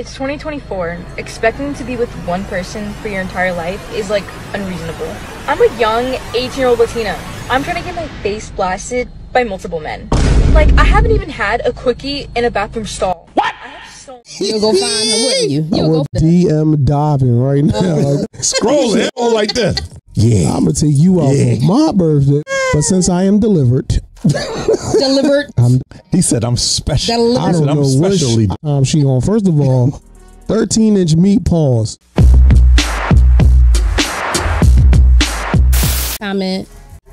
It's 2024. Expecting to be with one person for your entire life is like unreasonable. I'm a young 18 year old Latina. I'm trying to get my face blasted by multiple men. Like, I haven't even had a quickie in a bathroom stall. What? I have so You'll go find her, wouldn't you? You'll go will DM diving right now. Scroll it all like this. Yeah. I'm gonna take you out Yeah. for my birthday, but since I am delivered, delivered. He said I'm special. Delivered. I He don't I'm know what specially. sh- um, she on. First of all, 13 inch meat paws. Comment.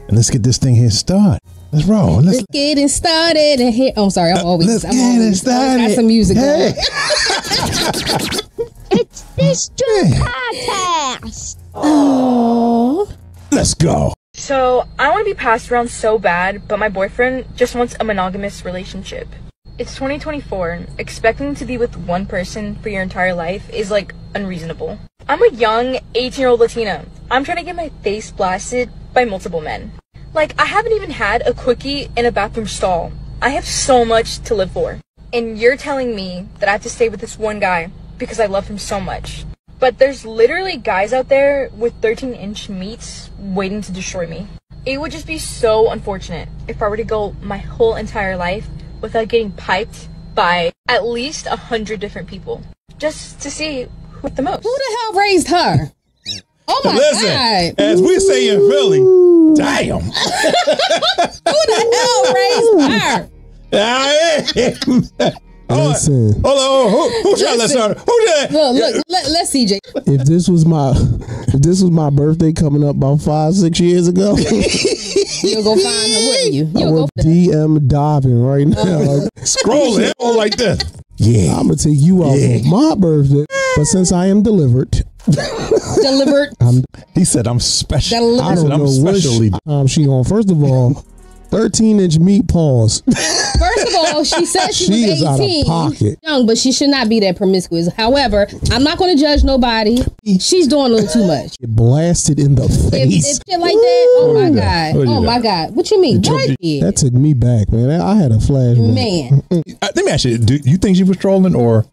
And let's get this thing here started. Let's roll. Let's Let's get it started and here. Oh, sorry. I'm always. let's I'm get always, it always started. Got some music Hey. on. Oh. Let's go. So, I want to be passed around so bad, but my boyfriend just wants a monogamous relationship. It's 2024. Expecting to be with one person for your entire life is like unreasonable. I'm a young 18 year old Latina. I'm trying to get my face blasted by multiple men. Like, I haven't even had a quickie in a bathroom stall. I have so much to live for. And you're telling me that I have to stay with this one guy because I love him so much. But there's literally guys out there with 13 inch meats waiting to destroy me. It would just be so unfortunate if I were to go my whole entire life without getting piped by at least a hundred different people. Just to see who the most. Who the hell raised her? Oh my Listen, god! as we say in Philly, damn. Who the hell raised her? Hold on. Listen, Hold on. Who, who shot that Listen. son? Who did that? Look, look. Let, let's see, Jay. if this was my if this was my birthday coming up about five six years ago, You'll go find her, wouldn't you? I You'll go. will DM diving right now. Scroll it all like this. Yeah. I'm gonna take you out Yeah. for my birthday, but since I am delivered, Delivered. He said I'm special. Delivered. I don't said I'm know what specially. sh- um, she on. First of all, 13 inch meat paws. First of all, she said she, She was is out of 18, pocket. young, but she should not be that promiscuous. However, I'm not going to judge nobody. She's doing a little too much. Get blasted in the If, if face. shit like that, oh my god, What oh got? my god, what you mean? What? That took me back, man. I had a flashback. Man, Uh, let me ask you: Do you think she was trolling, or,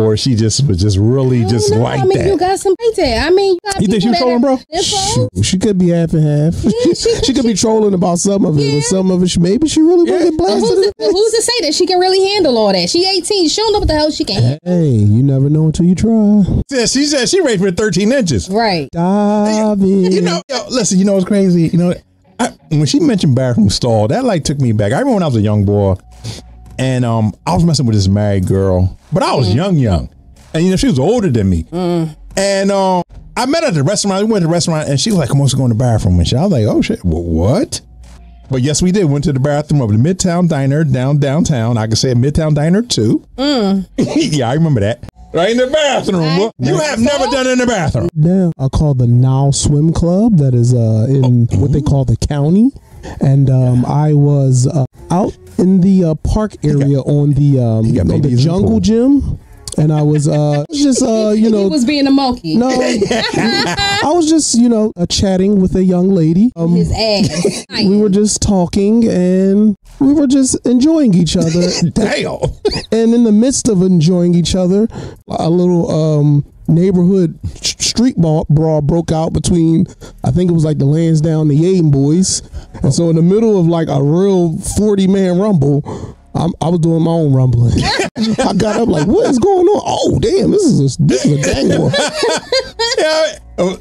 or she just was just really just no, like I mean, that? you got some like that. I mean, you got You think she was trolling, bro? that. Shoot, she could be half and half. she- she could be trolling about some of it, Yeah. but some of it, she, maybe she really Yeah. want to get But blasted. who's, to, the who's to say that she can really handle all that? She 18. She don't know what the hell she can handle. Hey, you never know until you try. Yeah, she said she raised for 13 inches. Right. Diving. You know, yo, listen, you know what's crazy? You know, I, when she mentioned bathroom stall, that like took me back. I remember when I was a young boy, and um, I was messing with this married girl, but I was young, young, and you know she was older than me, and um, I met her at the restaurant. We went to the restaurant, and she was like, "I'm also going to the bathroom," and shit. I was like, "Oh shit, well, what?" But yes, we did. Went to the bathroom of the Midtown Diner down downtown. I could say Midtown Diner too. yeah, I remember that. Right in the bathroom. I- you have never done it in the bathroom. Now I call the Now Swim Club that is uh, in what they call the county, and um, I was uh, out in the uh, park area on the um, got on the babies the jungle pool. gym, and I was uh, just uh, you he know was being a monkey. no, I was just you know uh, chatting with a young lady. Um, His ass. we were just talking and we were just enjoying each other. Damn. and in the midst of enjoying each other, a little um, neighborhood street ball brawl broke out between, I think it was like the Lansdowne, the Yeadon boys. And so in the middle of like a real 40 man rumble, I'm, I was doing my own rumbling. I got up like, what is going on? Oh, damn, this is a, this is a gang war. yeah. Oh,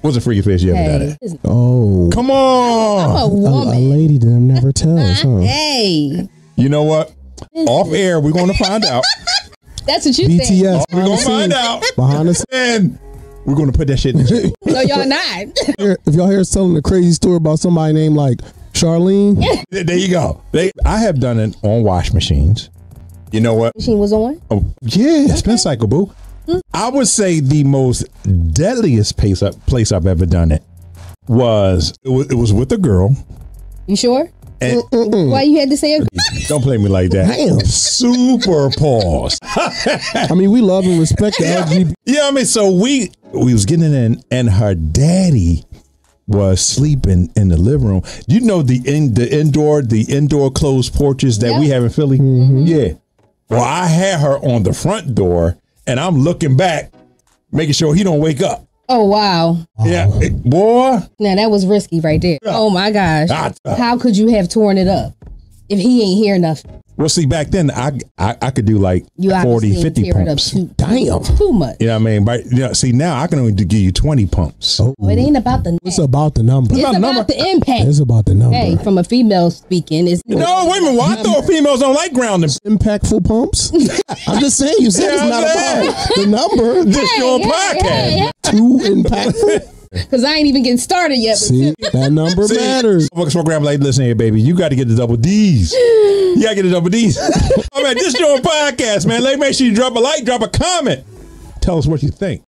what's the freakiest place you ever done Hey, it? this- Oh, Come on! I'm on. a a, a woman. lady that never tells, huh? Hey, You know what? Off air, we're going to find out. That's what you said. BTS, We're behind gonna find scenes. out. Behind the scenes. And we're going to put that shit in the chat. No, y'all not. If y'all hear us telling a crazy story about somebody named like Charlene, There there you go. They, I have done it on wash machines. You know what? Machine was on. Oh, yeah, spin cycle, boo. Hmm. I would say the most deadliest place, up, place I've ever done it was it was, it was with a girl. You sure? And Why you had to say it? Don't play me like that. Damn. Super pause. I mean, we love and respect the LGBT. Yeah, I mean, so we we was getting in, and her daddy was sleeping in the living room. You know the in the indoor the indoor closed porches that we have in Philly. Mm-hmm. Yeah. Well, I had her on the front door, and I'm looking back, making sure he don't wake up. Oh wow. Yeah, it- boy. Now that was risky right there. Oh my gosh. How could you have torn it up if he ain't hear nothing? Well, see, back then I I, I could do like You 40, obviously 50 tear it up pumps. too, Damn. too much. You know what I mean? But you know, see, now I can only give you 20 pumps. Oh, it ain't about the it's about the number. it's about about, number. the impact. It's about the number. Hey, from a female speaking, it's No, wait a minute. Well, I thought females don't like grounding. Impactful pumps. I'm just saying. You said Yeah, it's I'm not saying. about the number. This your podcast. Too impactful. because I ain't even getting started yet. See, that number See, matters. Motherfuckers program like, listen here, baby, you got to get the double D's. You got to get the double D's. Oh, I mean, this your podcast, man. Like, make sure you drop a like, drop a comment. Tell us what you think.